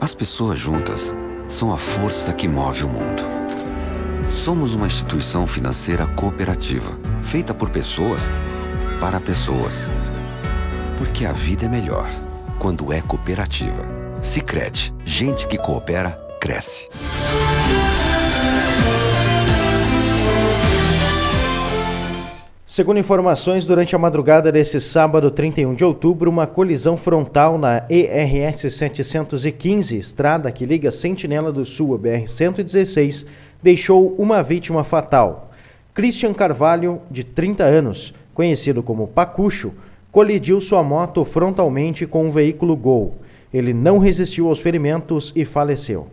As pessoas juntas são a força que move o mundo. Somos uma instituição financeira cooperativa, feita por pessoas para pessoas. Porque a vida é melhor quando é cooperativa. Sicredi, gente que coopera cresce. Segundo informações, durante a madrugada desse sábado, 31 de outubro, uma colisão frontal na ERS 715, estrada que liga Sentinela do Sul a BR-116, deixou uma vítima fatal. Christian Carvalho, de 30 anos, conhecido como Pacucho, colidiu sua moto frontalmente com um veículo Gol. Ele não resistiu aos ferimentos e faleceu.